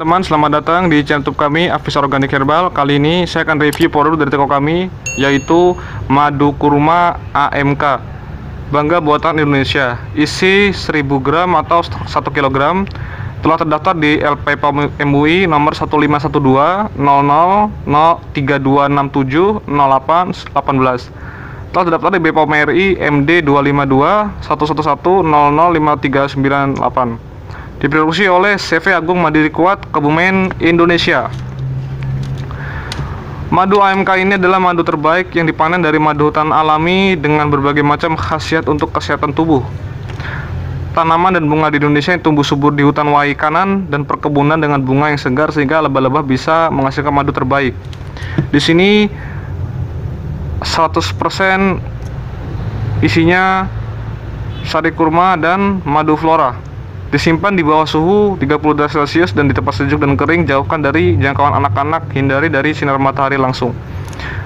teman-teman, selamat datang di channel YouTube kami Afis Organic Herbal. Kali ini saya akan review produk dari toko kami yaitu madu kurma AMK. Bangga buatan Indonesia. Isi 1000 gram atau 1 kg. Telah terdaftar di LP MUI nomor 1512 00 3267 08 18 telah terdaftar di BPOM RI MD 252 111 005398 diproduksi oleh CV Agung Mandiri Kuat Kebumen Indonesia Madu AMK ini adalah madu terbaik yang dipanen dari madu hutan alami dengan berbagai macam khasiat untuk kesehatan tubuh. Tanaman dan bunga di Indonesia yang tumbuh subur di hutan wai kanan dan perkebunan dengan bunga yang segar sehingga lebah-lebah bisa menghasilkan madu terbaik. Di sini 100% isinya sari kurma dan madu flora. Disimpan di bawah suhu 30 derajat Celcius dan di tempat sejuk dan kering, jauhkan dari jangkauan anak-anak, hindari dari sinar matahari langsung.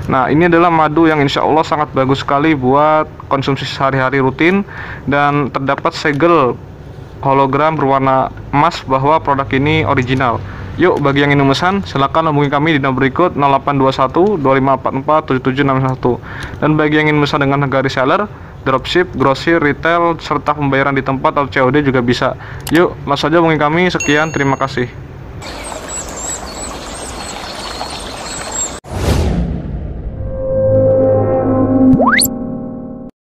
Nah, ini adalah madu yang insya Allah sangat bagus sekali buat konsumsi sehari-hari rutin dan terdapat segel hologram berwarna emas bahwa produk ini original. Yuk, bagi yang ingin memesan, silakan hubungi kami di nomor berikut 0821 2544 7761. Dan bagi yang ingin memesan dengan harga reseller, dropship, grosir, retail, serta pembayaran di tempat atau COD juga bisa. Yuk, langsung saja hubungi kami. Sekian, terima kasih.